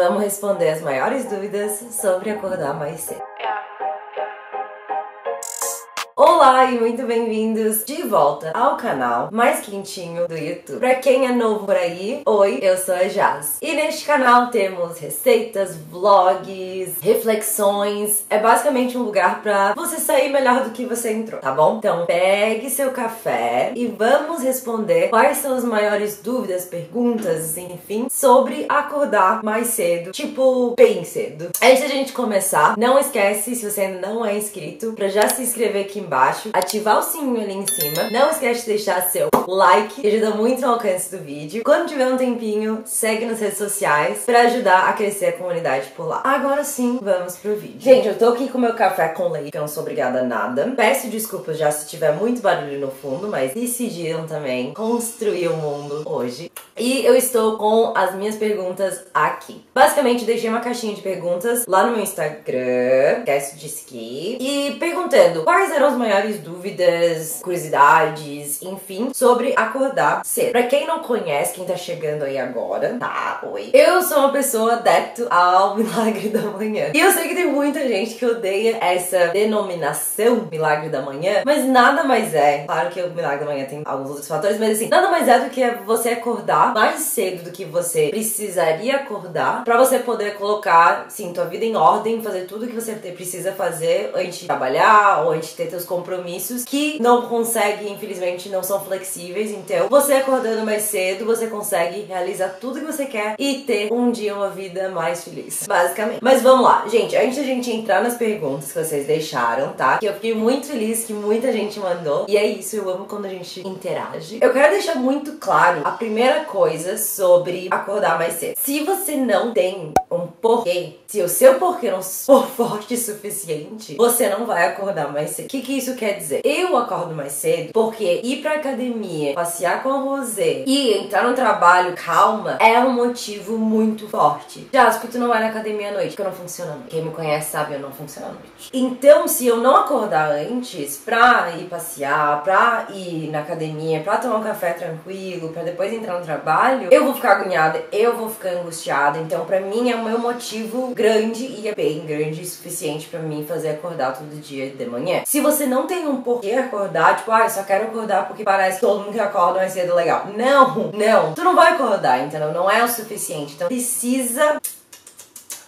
vamos responder as maiores dúvidas sobre acordar mais cedo. Olá e muito bem-vindos de volta ao canal mais quentinho do YouTube. Pra quem é novo por aí, oi, eu sou a Jazz. E neste canal temos receitas, vlogs, reflexões. É basicamente um lugar pra você sair melhor do que você entrou, tá bom? Então pegue seu café e vamos responder quais são as maiores dúvidas, perguntas, enfim, sobre acordar mais cedo, tipo, bem cedo. Antes da gente começar, não esquece, se você ainda não é inscrito, pra já se inscrever aqui embaixo, ativar o sininho ali em cima. Não esquece de deixar seu like, que ajuda muito no alcance do vídeo. Quando tiver um tempinho, segue nas redes sociais pra ajudar a crescer a comunidade por lá. Agora sim, vamos pro vídeo. Gente, eu tô aqui com meu café com leite, que eu não sou obrigada a nada. Peço desculpas já se tiver muito barulho no fundo, mas decidiram também construir o mundo hoje. E eu estou com as minhas perguntas aqui. Basicamente, deixei uma caixinha de perguntas lá no meu Instagram, esquece de seguir, e perguntando quais eram as maiores dúvidas, curiosidades, enfim, sobre acordar cedo. Pra quem não conhece, quem tá chegando aí agora, tá, oi. Eu sou uma pessoa adepto ao milagre da manhã. E eu sei que tem muita gente que odeia essa denominação milagre da manhã, mas nada mais é. Claro que o milagre da manhã tem alguns outros fatores, mas assim, nada mais é do que você acordar mais cedo do que você precisaria acordar para você poder colocar, sim, tua vida em ordem, fazer tudo que você precisa fazer antes de trabalhar ou antes de ter teus compromissos que não consegue, infelizmente, não são flexíveis. Então, você acordando mais cedo, você consegue realizar tudo que você quer e ter um dia, uma vida mais feliz, basicamente. Mas vamos lá, gente, antes da gente entrar nas perguntas que vocês deixaram, tá? Que eu fiquei muito feliz que muita gente mandou. E é isso, eu amo quando a gente interage. Eu quero deixar muito claro a primeira coisa sobre acordar mais cedo. Se você não tem um porquê, se o seu porquê não for forte o suficiente, você não vai acordar mais cedo. O que, que isso quer dizer? Eu acordo mais cedo porque ir pra academia, passear com a Rosé e entrar no trabalho calma é um motivo muito forte. Porque tu não vai na academia à noite, porque eu não funciona. Quem me conhece sabe, eu não funciono à noite. Então, se eu não acordar antes pra ir passear, pra ir na academia, pra tomar um café tranquilo, pra depois entrar no trabalho, eu vou ficar agoniada, eu vou ficar angustiada. Então, pra mim, é o meu motivo grande e é bem grande e suficiente pra mim fazer acordar todo dia de manhã. Se você não tem um porquê acordar, tipo, ah, eu só quero acordar porque parece que todo mundo que acorda mais cedo é legal. Não, não. Tu não vai acordar, entendeu? Não é o suficiente. Então, precisa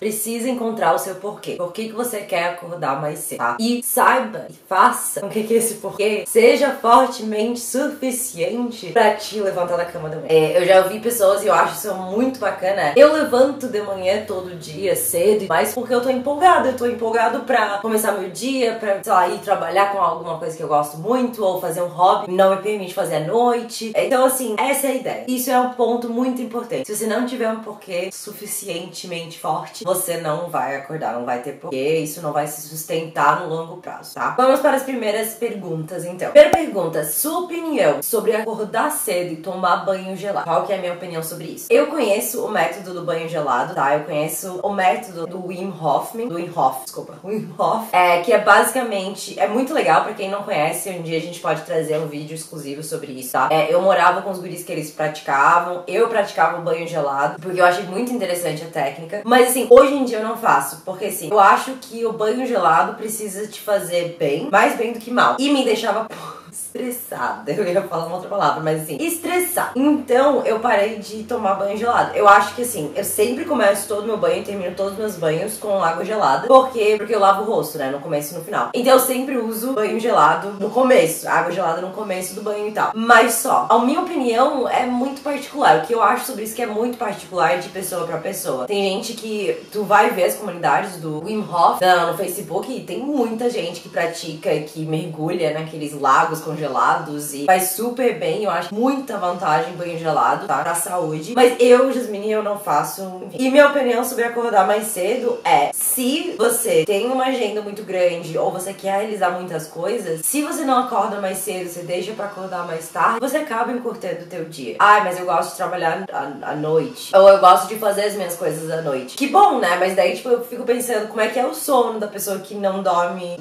precisa encontrar o seu porquê. Por que, que você quer acordar mais cedo, tá? E saiba e faça com que, que esse porquê seja fortemente suficiente pra te levantar da cama da manhã. É, eu já ouvi pessoas e eu acho isso muito bacana. Eu levanto de manhã todo dia cedo, mas porque eu tô empolgada. Eu tô empolgado pra começar meu dia, pra, sei lá, ir trabalhar com alguma coisa que eu gosto muito, ou fazer um hobby não me permite fazer à noite. Então, assim, essa é a ideia. Isso é um ponto muito importante. Se você não tiver um porquê suficientemente forte, você não vai acordar, não vai ter porquê, isso não vai se sustentar no longo prazo, tá? Vamos para as primeiras perguntas, então. Primeira pergunta, sua opinião sobre acordar cedo e tomar banho gelado. Qual que é a minha opinião sobre isso? Eu conheço o método do banho gelado, tá? Eu conheço o método do Wim Hof, do Wim Hof, desculpa, Wim Hof, é, que é basicamente, é muito legal pra quem não conhece, um dia a gente pode trazer um vídeo exclusivo sobre isso, tá? É, eu morava com os guris que eles praticavam, eu praticava o banho gelado, porque eu achei muito interessante a técnica, mas assim, Hoje em dia eu não faço, porque assim, eu acho que o banho gelado precisa te fazer bem, mais bem do que mal. E me deixava estressada. Eu ia falar uma outra palavra, mas assim, estressada. Então eu parei de tomar banho gelado. Eu acho que assim, eu sempre começo todo meu banho e termino todos os meus banhos com água gelada. Por quê? Porque eu lavo o rosto, né? No começo e no final. Então eu sempre uso banho gelado no começo, água gelada no começo do banho e tal. Mas só, a minha opinião é muito particular. O que eu acho sobre isso que é muito particular de pessoa para pessoa. Tem gente que tu vai ver as comunidades do Wim Hof no Facebook e tem muita gente que pratica que mergulha naqueles lagos congelados e faz super bem. Eu acho muita vantagem banho gelado, tá? Pra saúde. Mas eu, Jasmine, eu não faço. E minha opinião sobre acordar mais cedo é: se você tem uma agenda muito grande ou você quer realizar muitas coisas, se você não acorda mais cedo, você deixa pra acordar mais tarde, você acaba encurtando o teu dia. Ai, mas eu gosto de trabalhar à, à noite. Ou eu gosto de fazer as minhas coisas à noite. Que bom, né? Mas daí, tipo, eu fico pensando como é que é o sono da pessoa que não dorme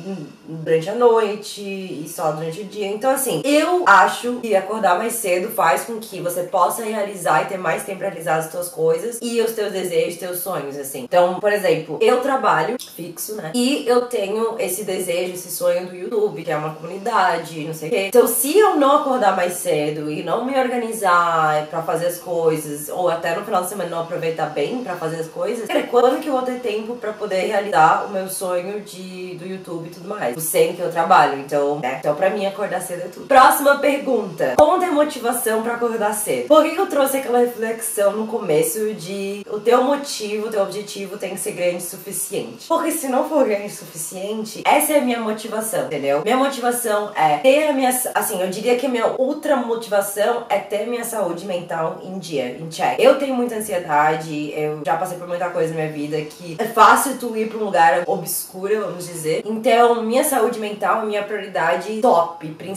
durante a noite e só durante o dia. Então, assim, eu acho que acordar mais cedo faz com que você possa realizar e ter mais tempo pra realizar as suas coisas e os teus desejos, teus sonhos, assim. Então, por exemplo, eu trabalho fixo, né? E eu tenho esse desejo, esse sonho do YouTube, que é uma comunidade, não sei o quê. Então, se eu não acordar mais cedo e não me organizar para fazer as coisas, ou até no final de semana não aproveitar bem para fazer as coisas, quando que eu vou ter tempo para poder realizar o meu sonho de, do YouTube e tudo mais? Sendo que eu trabalho, então, né? Então, pra mim, acordar cedo é tudo. Próxima pergunta. Como ter motivação para acordar cedo? Por que, eu trouxe aquela reflexão no começo de o teu motivo, o teu objetivo tem que ser grande o suficiente? Porque se não for grande o suficiente, essa é a minha motivação, entendeu? Minha motivação é ter a minha. Assim, eu diria que a minha ultra motivação é ter minha saúde mental em dia, em check. Eu tenho muita ansiedade, eu já passei por muita coisa na minha vida que é fácil tu ir pra um lugar obscuro, vamos dizer. Então, minha saúde mental é minha prioridade top, principal.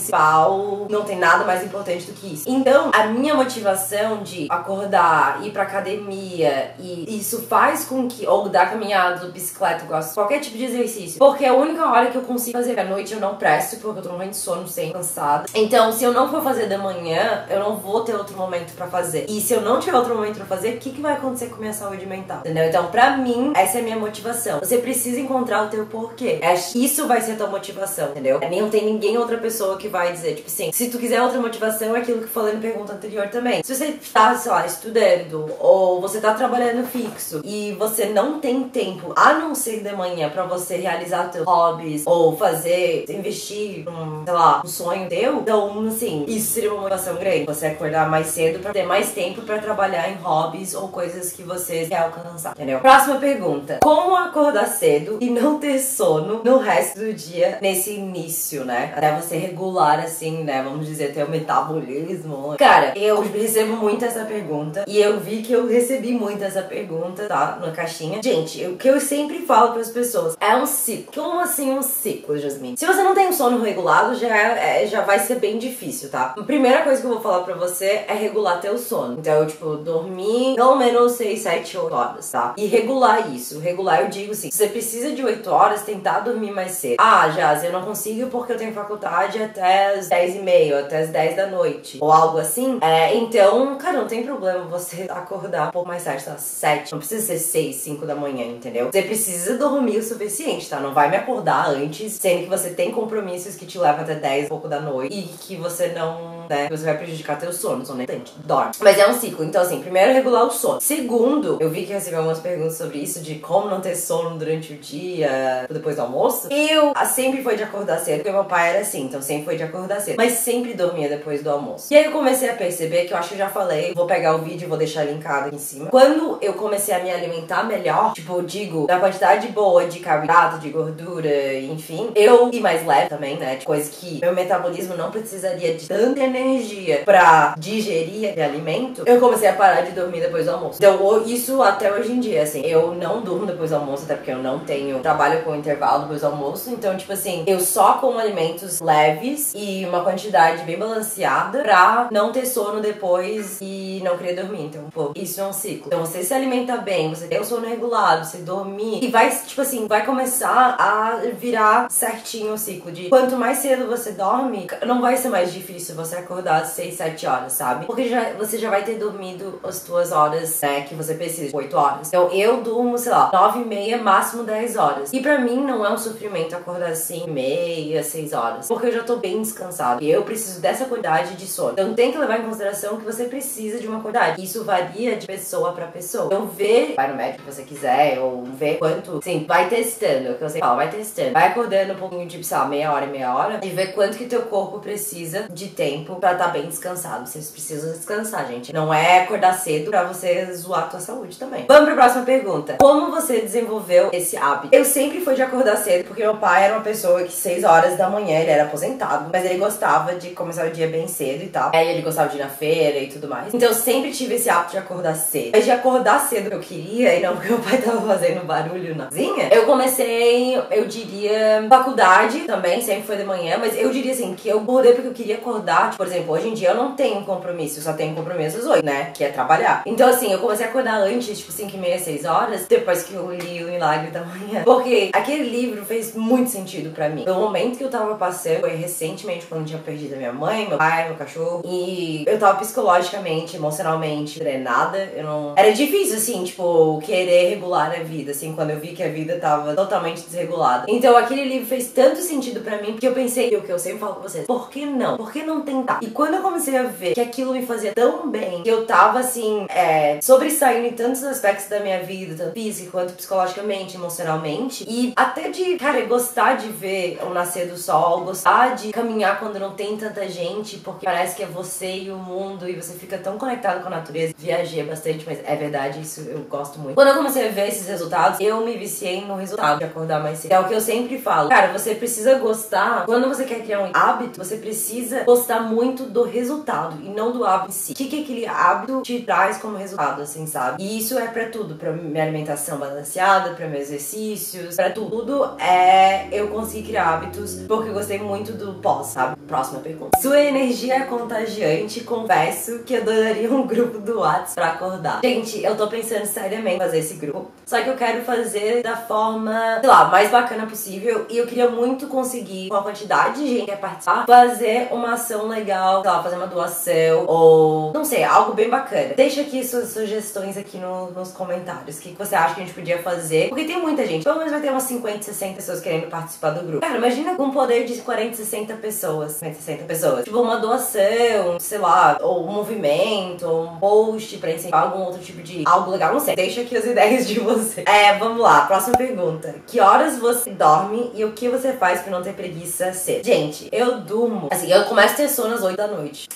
Não tem nada mais importante do que isso. Então, a minha motivação de acordar, ir pra academia e isso faz com que. Ou dar caminhada, bicicleta, gosto. Qualquer tipo de exercício. Porque é a única hora que eu consigo fazer. À noite eu não presto, porque eu tô morrendo de sono, sem cansada. Então, se eu não for fazer da manhã, eu não vou ter outro momento para fazer. E se eu não tiver outro momento para fazer, o que, que vai acontecer com minha saúde mental? Entendeu? Então, pra mim, essa é a minha motivação. Você precisa encontrar o teu porquê. É, isso vai ser a tua motivação, entendeu? Não tem ninguém outra pessoa que vai dizer, tipo assim, se tu quiser outra motivação, é aquilo que eu falei na pergunta anterior também. Se você tá, sei lá, estudando, ou você tá trabalhando fixo, e você não tem tempo, a não ser de manhã, para você realizar teus hobbies, ou fazer, investir, um, sei lá, um sonho teu, então, assim, isso seria uma motivação grande. Você acordar mais cedo para ter mais tempo para trabalhar em hobbies ou coisas que você quer alcançar, entendeu? Próxima pergunta. Como acordar cedo e não ter sono no resto do dia nesse início, né? Até você regular, assim, né? Vamos dizer, ter o metabolismo. Cara, eu recebo muito essa pergunta e eu vi que eu recebi muito essa pergunta, tá? Na caixinha. Gente, o que eu sempre falo para as pessoas é um ciclo. Como assim um ciclo, Jasmine? Se você não tem um sono regulado, já, é, já vai ser bem difícil, tá? A primeira coisa que eu vou falar pra você é regular teu sono. Então, tipo, dormir pelo menos 6, 7, 8 horas, tá? E regular isso. Regular, eu digo assim, você precisa de 8 horas, tentar dormir mais cedo. Ah, Jaz, eu não consigo porque eu tenho faculdade até as 10 e meia, até as 10 da noite. Ou algo assim. É, então, cara, não tem problema você acordar um pouco mais tarde, tá? 7. Não precisa ser 6, 5 da manhã, entendeu? Você precisa dormir o suficiente, tá? Não vai me acordar antes, sendo que você tem compromissos que te levam até 10 e pouco da noite e que você não, né? Você vai prejudicar teu sono, sono é dorme. Mas é um ciclo. Então, assim, primeiro regular o sono. Segundo, eu vi que recebi algumas perguntas sobre isso, de como não ter sono durante o dia, depois do almoço. Eu sempre foi de acordar cedo, porque meu pai era assim, então sempre foi de acordar cedo. Mas sempre dormia depois do almoço. E aí eu comecei a perceber que eu acho que eu já falei, vou pegar o vídeo e vou deixar linkado aqui em cima. Quando eu comecei a me alimentar melhor, tipo, eu digo, na quantidade boa de carboidrato, de gordura, enfim, eu e mais leve também, né? De coisa que meu metabolismo não precisaria de tanta energia pra digerir alimento, eu comecei a parar de dormir depois do almoço. Então, isso até hoje em dia, assim, eu não durmo depois do almoço, até porque eu não tenho trabalho com intervalo depois do almoço. Então, tipo assim, eu só como alimentos leves e uma quantidade bem balanceada pra não ter sono depois e não querer dormir. Então, pô, isso é um ciclo. Então, você se alimenta bem, você tem o sono regulado, você dormir e vai, tipo assim, vai começar a virar certinho o ciclo de quanto mais cedo você dorme, não vai ser mais difícil você acordar às 6, 7 horas, sabe? Porque já, você já vai ter dormido as tuas horas, né, que você precisa, 8 horas. Então, eu durmo, sei lá, 9 e meia, máximo 10 horas. E pra mim não é um sofrimento acordar assim, meia, 6 horas. Porque eu já tô bem descansado. E eu preciso dessa quantidade de sono. Então tem que levar em consideração que você precisa de uma quantidade. Isso varia de pessoa pra pessoa. Então vê, vai no médico que você quiser, ou vê quanto. Sim, vai testando, é o que você fala, vai testando. Vai acordando um pouquinho de, sei lá, meia hora e meia hora. E vê quanto que teu corpo precisa de tempo pra estar tá bem descansado. Vocês precisam descansar, gente. Não é acordar cedo pra você zoar a tua saúde também. Vamos pra próxima pergunta. Como você desenvolveu esse hábito? Eu sempre fui de acordar cedo, porque meu pai era uma pessoa que 6 horas da manhã ele era aposentado, mas ele gostava de começar o dia bem cedo e tal. Aí ele gostava de ir na feira e tudo mais. Então eu sempre tive esse hábito de acordar cedo. Mas de acordar cedo que eu queria, e não porque meu pai tava fazendo barulho na cozinha, eu comecei, eu diria, faculdade também, sempre foi de manhã, mas eu diria assim, que eu acordei porque eu queria acordar, tipo, Por exemplo, hoje em dia eu não tenho compromisso, eu só tenho compromisso às 8, né? Que é trabalhar. Então, assim, eu comecei a acordar antes, tipo 5 e meia, 6 horas, depois que eu li o Milagre da Manhã. Porque aquele livro fez muito sentido pra mim. O momento que eu tava passando foi recentemente, quando eu tinha perdido a minha mãe, meu pai, meu cachorro. E eu tava psicologicamente, emocionalmente drenada. Eu não. Era difícil, assim, tipo, querer regular a vida, assim, quando eu vi que a vida tava totalmente desregulada. Então aquele livro fez tanto sentido pra mim, porque eu pensei, o que eu sempre falo com vocês, por que não? Por que não tentar? E quando eu comecei a ver que aquilo me fazia tão bem, que eu tava, assim, é, sobressaindo em tantos aspectos da minha vida, tanto quanto psicologicamente, emocionalmente, e até de, cara, gostar de ver o nascer do sol, gostar de caminhar quando não tem tanta gente, porque parece que é você e o mundo, e você fica tão conectado com a natureza. Viajei bastante, mas é verdade, isso eu gosto muito. Quando eu comecei a ver esses resultados, eu me viciei no resultado de acordar mais cedo. É o que eu sempre falo. Cara, você precisa gostar. Quando você quer criar um hábito, você precisa gostar muito do resultado e não do hábito em si. O que, que aquele hábito te traz como resultado, assim, sabe? E isso é para tudo, para minha alimentação balanceada, para meus exercícios, para tudo. Tudo é eu conseguir criar hábitos porque eu gostei muito do pós, sabe? Próxima pergunta. Sua energia é contagiante, confesso que eu adoraria um grupo do WhatsApp pra acordar. Gente, eu tô pensando seriamente em fazer esse grupo. Só que eu quero fazer da forma, sei lá, mais bacana possível. E eu queria muito conseguir, com a quantidade de gente que quer participar, fazer uma ação legal, sei lá, fazer uma doação ou não sei, algo bem bacana. Deixa aqui suas sugestões aqui no, nos comentários. O que, você acha que a gente podia fazer? Porque tem muita gente. Pelo menos vai ter umas 50, 60 pessoas querendo participar do grupo. Cara, imagina um poder de 40, 60 pessoas. 50, 60 pessoas. Tipo, uma doação, sei lá, ou um movimento, ou um post pra incentivar algum outro tipo de algo legal. Não sei. Deixa aqui as ideias de você. É, vamos lá. Próxima pergunta. Que horas você dorme e o que você faz pra não ter preguiça cedo? Gente, eu durmo. Assim, eu começo a ter sono às 8 da noite.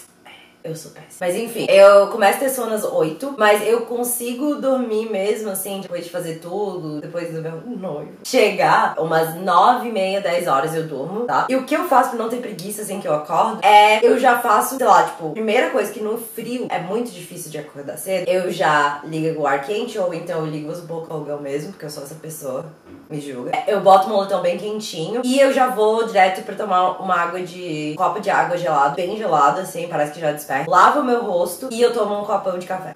Eu sou péssima. Mas enfim, eu começo a ter sono às 8, mas eu consigo dormir mesmo, assim, depois de fazer tudo, depois do meu noivo. Chegar umas 9 e meia, 10 horas eu durmo, tá? E o que eu faço pra não ter preguiça, assim, que eu acordo, é eu já faço, sei lá, tipo, primeira coisa que no frio é muito difícil de acordar cedo, eu já ligo o ar quente ou então eu ligo os bocogão mesmo, porque eu sou essa pessoa me julga. Eu boto o moletom bem quentinho e eu já vou direto pra tomar uma água de. copo de água gelado, bem gelado, assim, parece que já desperta. Lavo meu rosto e eu tomo um copão de café.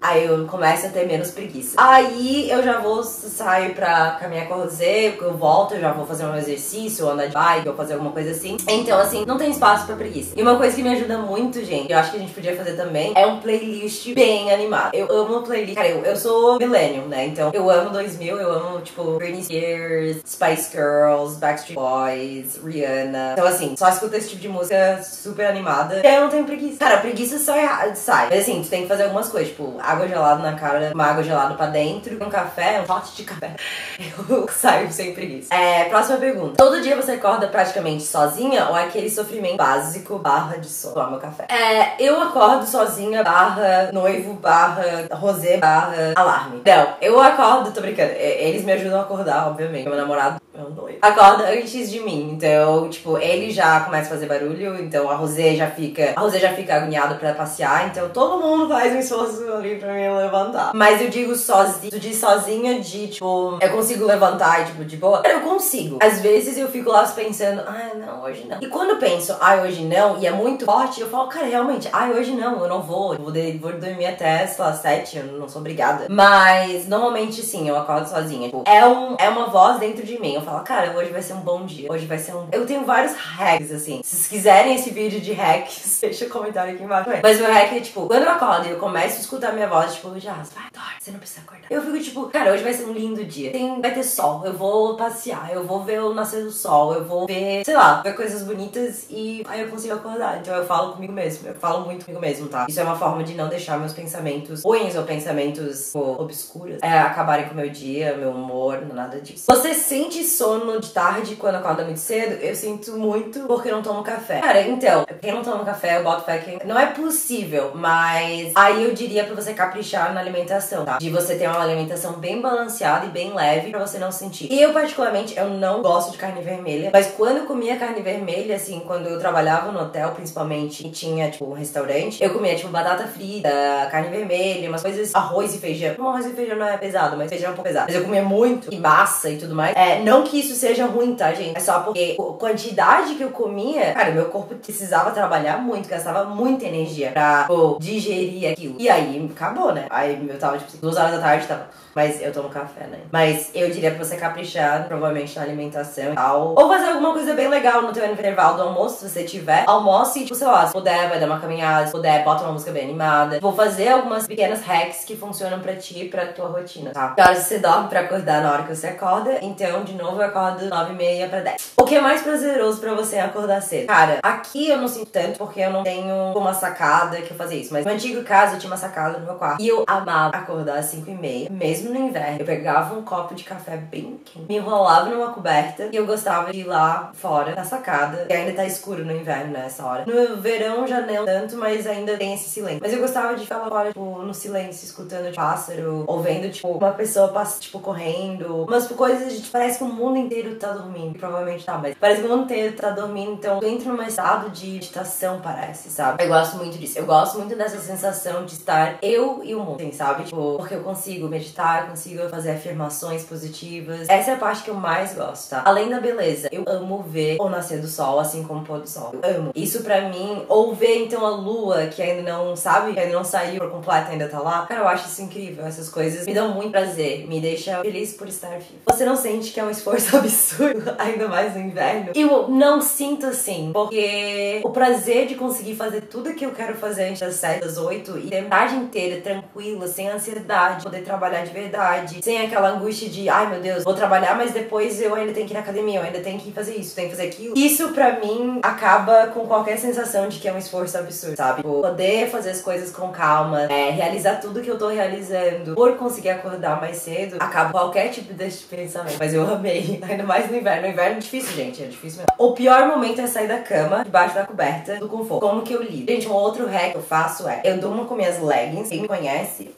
Aí eu começo a ter menos preguiça. Aí eu já vou sair pra caminhar com a Rosé, eu volto, eu já vou fazer um exercício, ou andar de bike, ou fazer alguma coisa assim. Então, assim, não tem espaço pra preguiça. E uma coisa que me ajuda muito, gente, eu acho que a gente podia fazer também, é um playlist bem animado. Eu amo playlist. Cara, eu, eu sou millennium, né? Então, eu amo 2000, eu amo, tipo, Britney Spears, Spice Girls, Backstreet Boys, Rihanna. Então, assim, só escuta esse tipo de música super animada. E aí eu não tenho preguiça. Cara, preguiça só sai. Mas, assim, tu tem que fazer algumas coisas, tipo, água gelada na cara, uma água gelada pra dentro, um café, um shot de café. Eu saio sem preguiça. É, próxima pergunta. Todo dia você acorda praticamente sozinha ou é aquele sofrimento básico barra de sono? Toma meu café. É, eu acordo sozinha barra noivo barra rosé barra alarme. Não, eu acordo, tô brincando. Eles me ajudam a acordar, obviamente. Meu namorado noivo. Acorda antes de mim. Então, tipo, ele já começa a fazer barulho, então a Rosé já fica. A Rosé já fica agoniada pra passear, então todo mundo faz um esforço ali pra me levantar. Mas eu digo sozinha, de sozinha de, tipo, eu consigo levantar e, tipo, de boa. Eu consigo. Às vezes eu fico lá pensando, ah, não, hoje não. E quando eu penso, ah, hoje não, e é muito forte, eu falo, cara, realmente, ah, hoje não, eu não vou. Eu vou, vou dormir até, sei lá, sete, eu não sou obrigada. Mas normalmente sim, eu acordo sozinha. Tipo, é, um, é uma voz dentro de mim. Eu falo, cara, hoje vai ser um bom dia. Hoje vai ser um. Eu tenho vários hacks, assim. Se vocês quiserem esse vídeo de hacks, deixa o um comentário aqui embaixo. Mas meu hack é, tipo, quando eu acordo e eu começo a escutar minha voz, tipo, já, vai, dorme, você não precisa acordar. Eu fico, tipo, cara, hoje vai ser um lindo dia. Tem, vai ter sol, eu vou passear, eu vou ver o nascer do sol, eu vou ver, sei lá, ver coisas bonitas e aí eu consigo acordar. Então eu falo comigo mesmo. Eu falo muito comigo mesmo, tá? Isso é uma forma de não deixar meus pensamentos ruins ou pensamentos pô, obscuros é, acabarem com o meu dia, meu humor, nada disso. Você sente sono de tarde quando acorda muito cedo? Eu sinto muito porque não tomo café. Cara, então, quem não toma café, eu boto fé não é possível, mas aí eu diria pra você caprichar na alimentação, tá? De você ter uma alimentação bem balanceada e bem leve pra você não sentir. E eu, particularmente, eu não gosto de carne vermelha, mas quando eu comia carne vermelha, assim, quando eu trabalhava no hotel, principalmente, e tinha, tipo, um restaurante, eu comia, tipo, batata frita, carne vermelha, umas coisas, arroz e feijão. Como arroz e feijão não é pesado, mas feijão é um pouco pesado. Mas eu comia muito, e massa e tudo mais. É, não que isso seja ruim, tá, gente? É só porque a quantidade que eu comia, cara, meu corpo precisava trabalhar muito, gastava muita energia pra pô, digerir aquilo. E aí acabou, né? Aí eu tava, tipo, duas horas da tarde, tava. Mas eu tomo café, né? Mas eu diria pra você caprichar, provavelmente, na alimentação e tal. Ou fazer alguma coisa bem legal no teu intervalo do almoço, se você tiver. Almoce, tipo, sei lá, se puder, vai dar uma caminhada, se puder, bota uma música bem animada. Vou fazer algumas pequenas hacks que funcionam pra ti e pra tua rotina, tá? Claro, você dorme pra acordar na hora que você acorda, então, de novo, eu acordo 9 e meia pra 10. O que é mais prazeroso pra você é acordar cedo? Cara, aqui eu não sinto tanto porque eu não tenho uma sacada que eu fazia isso. Mas no antigo caso, eu tinha uma sacada no meu quarto. E eu amava acordar às 5 e meia, mesmo no inverno, eu pegava um copo de café bem quente, me enrolava numa coberta e eu gostava de ir lá fora, na sacada, e ainda tá escuro no inverno nessa hora. No verão já não tanto, mas ainda tem esse silêncio. Mas eu gostava de ficar lá fora, tipo, no silêncio, escutando tipo, pássaro, ou vendo, tipo, uma pessoa passa, tipo, correndo. Umas coisas de, tipo, parece que mundo inteiro tá dormindo. Provavelmente tá, mas parece que o mundo inteiro tá dormindo, então eu entro num estado de meditação, parece, sabe? Eu gosto muito disso. Eu gosto muito dessa sensação de estar eu e o mundo, assim, sabe? Tipo, porque eu consigo meditar, consigo fazer afirmações positivas. Essa é a parte que eu mais gosto, tá? Além da beleza, eu amo ver o nascer do sol, assim como o pôr do sol. Eu amo. Isso pra mim, ou ver então a lua, que ainda não, sabe? Que ainda não saiu por completo, ainda tá lá. Cara, eu acho isso incrível. Essas coisas me dão muito prazer, me deixa feliz por estar vivo. Você não sente que é um esforço absurdo, ainda mais no inverno? Eu não sinto assim, porque o prazer de conseguir fazer tudo que eu quero fazer antes das 7, das 8 e ter a tarde inteira tranquila, sem ansiedade, poder trabalhar de verdade, sem aquela angústia de, ai meu Deus, vou trabalhar, mas depois eu ainda tenho que ir na academia, eu ainda tenho que fazer isso, tenho que fazer aquilo. Isso pra mim acaba com qualquer sensação de que é um esforço absurdo, sabe? Tipo, poder fazer as coisas com calma, é, realizar tudo que eu tô realizando por conseguir acordar mais cedo, acaba qualquer tipo desse pensamento. Mas eu amei, ainda mais no inverno. No inverno é difícil, gente, é difícil mesmo. O pior momento é sair da cama, debaixo da coberta, do conforto. Como que eu lido? Gente, um outro hack que eu faço é, eu durmo com minhas leggings, quem me conhece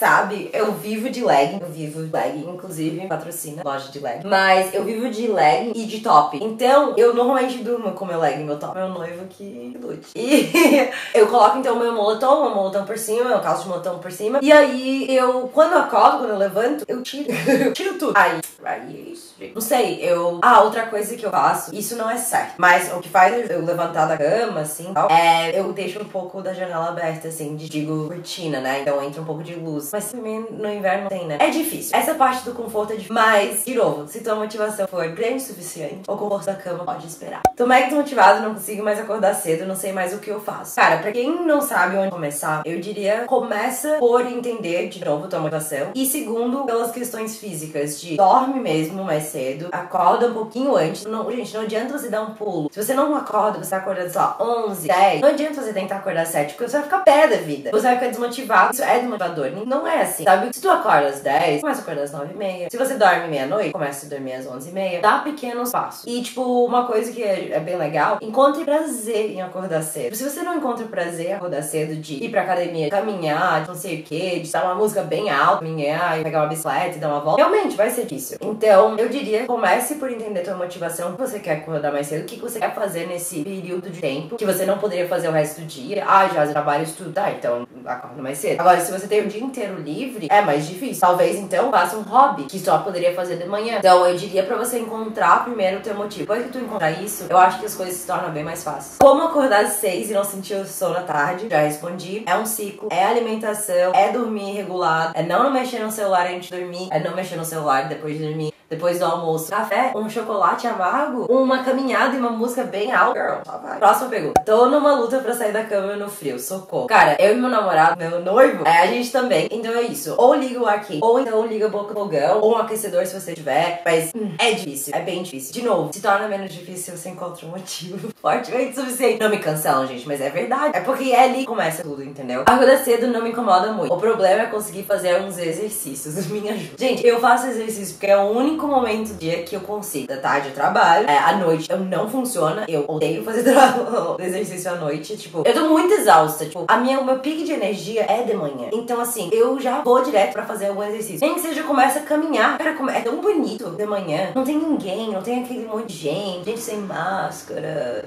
sabe, eu vivo de legging. Eu vivo de legging, inclusive, patrocina loja de legging. Mas eu vivo de legging e de top. Então, eu normalmente durmo com meu legging, meu top. Meu noivo que lute. E eu coloco então meu moletom, meu moletom por cima, meu calço de moletom por cima. E aí, eu, quando eu acordo, quando eu levanto, eu tiro. tiro tudo. Aí, aí é isso, gente. Não sei, eu. Ah, outra coisa que eu faço, isso não é certo. Mas o que faz eu levantar da cama, assim, tal, é eu deixo um pouco da janela aberta, assim, de, digo, cortina, né? Então entra um pouco de luz. Mas também no inverno tem, né? É difícil. Essa parte do conforto é difícil. Mas, de novo, se tua motivação for grande o suficiente, o conforto da cama pode esperar. Tô mega motivado, não consigo mais acordar cedo, não sei mais o que eu faço. Cara, pra quem não sabe onde começar, eu diria começa por entender de novo tua motivação. E segundo, pelas questões físicas de dorme mesmo mais cedo, acorda um pouquinho antes. Não, gente, não adianta você dar um pulo. Se você não acorda, você tá acordando só 11, 10, não adianta você tentar acordar 7, porque você vai ficar pé da vida. Você vai ficar desmotivado. Isso é desmotivador. Não é assim, sabe? Se tu acorda às 10, começa a acordar às 9 e meia. Se você dorme meia-noite, começa a dormir às 11 e meia. Dá pequenos passos. E, tipo, uma coisa que é, é, bem legal, encontre prazer em acordar cedo. Se você não encontra prazer em acordar cedo de ir pra academia, caminhar, de não sei o que, de dar uma música bem alta, caminhar e pegar uma bicicleta e dar uma volta, realmente vai ser difícil. Então, eu diria, comece por entender tua motivação, o que você quer acordar mais cedo, o que você quer fazer nesse período de tempo que você não poderia fazer o resto do dia. Ah, já trabalho, estudo, tá, então acorda mais cedo. Agora, se você tem o dia inteiro livre, é mais difícil. Talvez então faça um hobby que só poderia fazer de manhã. Então eu diria para você encontrar primeiro o teu motivo. Depois que tu encontrar isso, eu acho que as coisas se tornam bem mais fáceis. Como acordar às seis e não sentir o sono à tarde? Já respondi. É um ciclo, é alimentação, é dormir regulado, é não mexer no celular antes de dormir, é não mexer no celular depois de dormir depois do almoço, café, um chocolate amargo, uma caminhada e uma música bem alta. Girl, só vai. Próxima pergunta. Tô numa luta pra sair da cama no frio, socorro. Cara, eu e meu namorado, meu noivo, é, a gente também. Então é isso. Ou liga o ar quente, ou então liga o fogão, ou um aquecedor se você tiver. Mas hum, é difícil, é bem difícil. De novo, se torna menos difícil se você encontra um motivo fortemente suficiente. Não me cancelam, gente, mas é verdade. É porque é ali que começa tudo, entendeu? Acordar cedo não me incomoda muito. O problema é conseguir fazer uns exercícios. Me ajuda. Gente, eu faço exercício porque é o único único momento do dia que eu consigo. Da tarde eu trabalho, é, à noite eu não funciona. Eu odeio fazer exercício à noite. Tipo, eu tô muito exausta. Tipo, a minha, o meu pique de energia é de manhã. Então, assim, eu já vou direto pra fazer algum exercício. Nem que seja começa a caminhar. Cara, é tão bonito de manhã. Não tem ninguém, não tem aquele monte de gente, gente sem máscara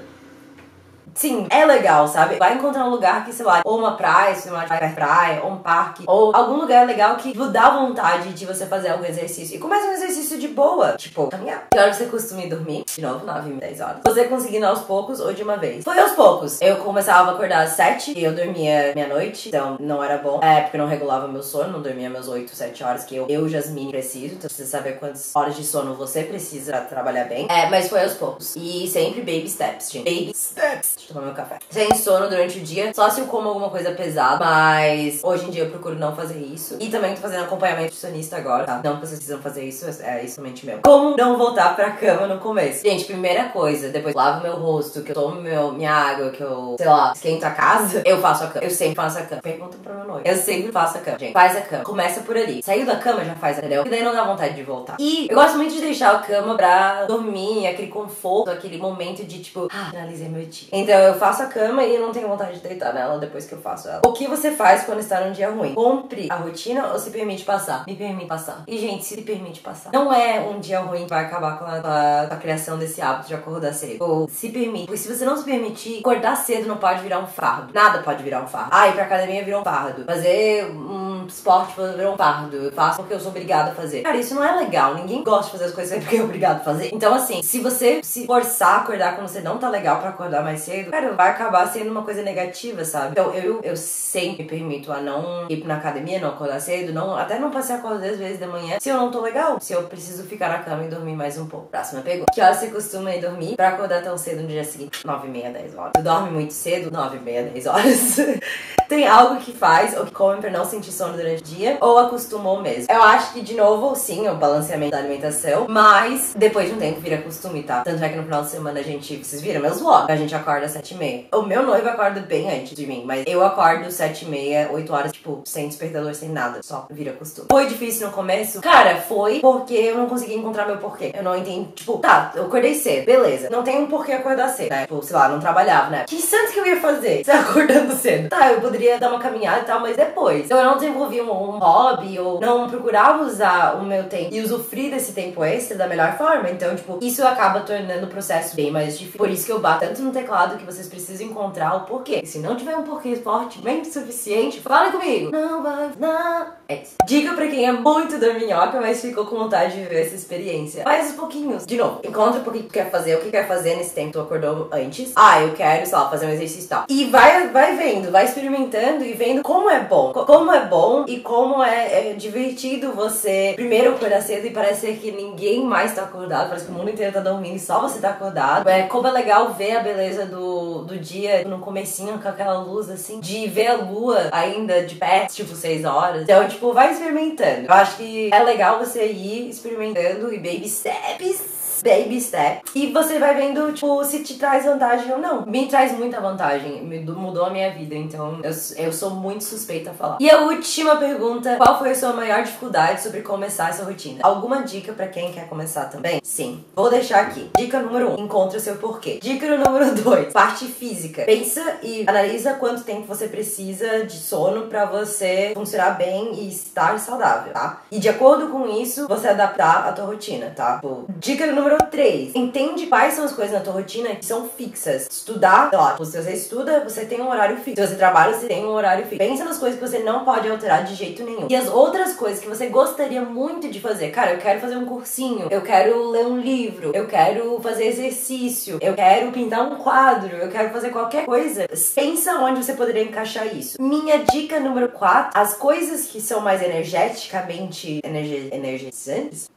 sim, é legal, sabe? Vai encontrar um lugar que, sei lá, ou uma praia, se uma praia, ou um parque, ou algum lugar legal que dá vontade de você fazer algum exercício. E começa um exercício de boa, tipo, caminhar. Que hora você costuma ir dormir? De novo, 9 e 10 horas. Você conseguindo aos poucos ou de uma vez? Foi aos poucos. Eu começava a acordar às 7 e eu dormia meia-noite, então não era bom. É, porque não regulava meu sono, não dormia meus 8, 7 horas, que eu, eu Jasmine, preciso. Então você saber quantas horas de sono você precisa pra trabalhar bem. É, mas foi aos poucos. E sempre baby steps, gente. Baby steps. Deixa eu tomar meu café. Sem sono durante o dia, só se eu como alguma coisa pesada, mas hoje em dia eu procuro não fazer isso. E também tô fazendo acompanhamento nutricionista agora, tá? Não vocês precisam fazer isso, é isso somente meu. Como não voltar pra cama no começo? Gente, primeira coisa, depois lavo meu rosto, que eu tomo meu, minha água, que eu, sei lá, esquento a casa, eu faço a cama. Eu sempre faço a cama. Pergunta pra meu noivo. Eu sempre faço a cama, gente. Faz a cama. Começa por ali. Saiu da cama, já faz, entendeu? E daí não dá vontade de voltar. E eu gosto muito de deixar a cama pra dormir, aquele conforto, aquele momento de tipo, ah, finalizei meu dia. Então eu faço a cama e não tenho vontade de deitar nela depois que eu faço ela. O que você faz quando está num dia ruim? Compre a rotina ou se permite passar? Me permite passar. E gente, se permite passar. Não é um dia ruim que vai acabar com a, a, a criação desse hábito de acordar cedo. Ou se permite. Porque se você não se permitir, acordar cedo não pode virar um fardo. Nada pode virar um fardo. Ah, ir pra academia virou um fardo. Fazer um esporte virou um fardo. Eu faço porque eu sou obrigada a fazer. Cara, isso não é legal. Ninguém gosta de fazer as coisas porque é obrigado a fazer. Então, assim, se você se forçar a acordar quando você não tá legal pra acordar mais cedo, cara, vai acabar sendo uma coisa negativa, sabe? Então, eu, eu sempre permito a não ir na academia, não acordar cedo, não, até não passar acordar 10 vezes de manhã se eu não tô legal. Se eu preciso ficar na cama e dormir mais um pouco. Próxima pergunta. Que hora você costuma ir dormir pra acordar tão cedo no dia seguinte? 9 e meia, 10 horas. Tu dorme muito cedo? 9 e meia, 10 horas. Tem algo que faz ou que come pra não sentir sono durante o dia? Ou acostumou mesmo? Eu acho que, de novo, sim, o balanceamento da alimentação. Mas depois de um tempo vira costume, tá? Tanto é que no final de semana a gente. Vocês viram meus vlogs? A gente acorda às 7 e meia. O meu noivo acorda bem antes de mim, mas eu acordo 7 e meia, 8 horas, tipo, sem despertador, sem nada. Só vira costume. Foi difícil no começo? Cara, foi porque eu não consegui encontrar meu porquê. Eu não entendi. Tipo, tá, eu acordei cedo, beleza. Não tem um porquê acordar cedo, né? Tipo, sei lá, não trabalhava, né? Que santo que eu ia fazer? Você acordando cedo? Tá, eu poderia dar uma caminhada e tal, mas depois. Eu não desenvolvi um, um hobby ou não procurava usar o meu tempo e usufruir desse tempo extra da melhor forma. Então, tipo, isso acaba tornando o processo bem mais difícil. Por isso que eu bato tanto no teclado que vocês precisam encontrar o porquê. E se não tiver um porquê fortemente suficiente, fala comigo. Não vai, não. É isso. Dica pra quem é muito dorminhoca, mas ficou com vontade de viver essa experiência. Faz uns pouquinhos. De novo, encontra o que tu quer fazer, o que quer fazer nesse tempo que tu acordou antes. Ah, eu quero, sei lá, fazer um exercício e tal. E vai, vai vendo, vai experimentando e vendo como é bom. Como é bom e como é, é divertido você primeiro acordar cedo e parecer que ninguém mais tá acordado. Parece que o mundo inteiro tá dormindo e só você tá acordado. É como é legal ver a beleza do, do dia no comecinho com aquela luz assim. De ver a lua ainda de pé, tipo 6 horas. Então, tipo, vai experimentando. Eu acho que é legal você ir experimentando e baby steps baby step. E você vai vendo, tipo, se te traz vantagem ou não. Me traz muita vantagem. Mudou a minha vida. Então, eu, eu sou muito suspeita a falar. E a última pergunta: qual foi a sua maior dificuldade sobre começar essa rotina? Alguma dica para quem quer começar também? Sim. Vou deixar aqui. Dica número 1: um, encontre o seu porquê. Dica número 2: parte física. Pensa e analisa quanto tempo você precisa de sono para você funcionar bem e estar saudável, tá? E de acordo com isso, você adaptar a tua rotina, tá? Tipo, dica número Número 3, entende quais são as coisas na tua rotina que são fixas. Estudar, sei lá, se você estuda, você tem um horário fixo. Se você trabalha, você tem um horário fixo. Pensa nas coisas que você não pode alterar de jeito nenhum. E as outras coisas que você gostaria muito de fazer. Cara, eu quero fazer um cursinho, eu quero ler um livro, eu quero fazer exercício, eu quero pintar um quadro, eu quero fazer qualquer coisa. Pensa onde você poderia encaixar isso. Minha dica número 4, as coisas que são mais energeticamente energi energizantes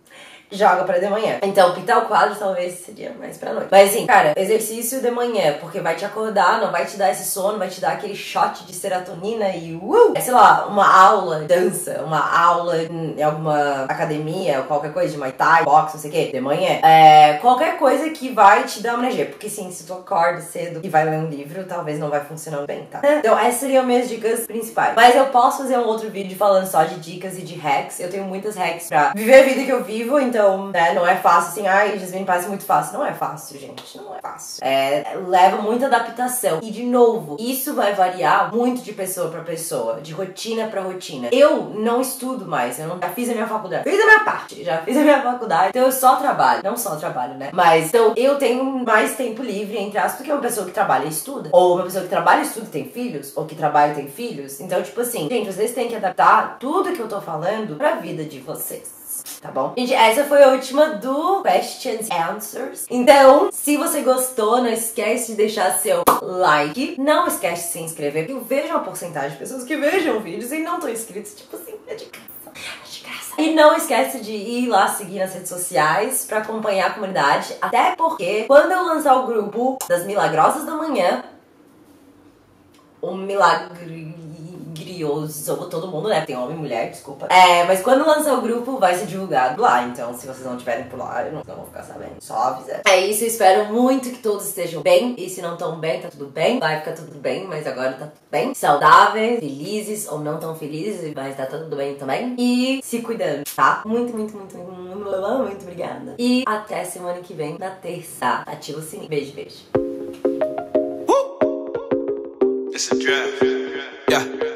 joga pra de manhã. Então, pintar o quadro talvez seria mais pra noite. Mas assim, cara, exercício de manhã, porque vai te acordar, não vai te dar esse sono, vai te dar aquele shot de serotonina e uh! É, sei lá, uma aula de dança, uma aula em alguma academia, qualquer coisa de Muay Thai, boxe, não sei o que, de manhã. É, qualquer coisa que vai te dar uma energia. Porque sim, se tu acorda cedo e vai ler um livro, talvez não vai funcionar bem, tá? Então, essas seriam minhas dicas principais. Mas eu posso fazer um outro vídeo falando só de dicas e de hacks. Eu tenho muitas hacks pra viver a vida que eu vivo, então então, né, não é fácil assim, ai, Jasmine parece muito fácil. Não é fácil, gente, não é fácil. É, leva muita adaptação. E de novo, isso vai variar muito de pessoa para pessoa, de rotina para rotina. Eu não estudo mais, eu não, já fiz a minha faculdade. Fiz a minha parte, já fiz a minha faculdade. Então eu só trabalho. Não só trabalho, né? Mas então eu tenho mais tempo livre, entre aspas, do que uma pessoa que trabalha e estuda. Ou uma pessoa que trabalha e estuda e tem filhos. Ou que trabalha e tem filhos. Então, tipo assim, gente, vocês têm que adaptar tudo que eu tô falando pra vida de vocês tá bom? Gente, essa foi a última do Questions Answers. Então, se você gostou, não esquece de deixar seu like. Não esquece de se inscrever, porque eu vejo uma porcentagem de pessoas que vejam vídeos e não estão inscritos. Tipo assim, é de graça. É de graça. E não esquece de ir lá seguir nas redes sociais para acompanhar a comunidade. Até porque, quando eu lançar o grupo das Milagrosas da Manhã, o milagre grioso, todo mundo, né? Tem homem e mulher, desculpa. É, mas quando lançar o grupo, vai ser divulgado lá. Então, se vocês não tiverem por lá, eu não, não vou ficar sabendo. Só avisa. É isso, eu espero muito que todos estejam bem. E se não estão bem, tá tudo bem. Vai ficar tudo bem, mas agora tá tudo bem. Saudáveis, felizes ou não tão felizes, mas tá tudo bem também. E se cuidando, tá? Muito, muito, muito, muito, muito, muito obrigada. E até semana que vem, na terça. Ativa o sininho. Beijo, beijo. It's a draft. Yeah.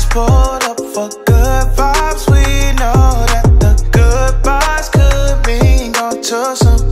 just pulled up for good vibes. We know that the good vibes could mean gone to some.